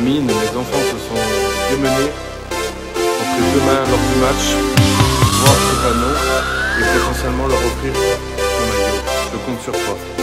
Amine, mes enfants se sont démenés entre demain lors du match, voir ce panneau et potentiellement leur offrir ton maillot. Je compte sur toi.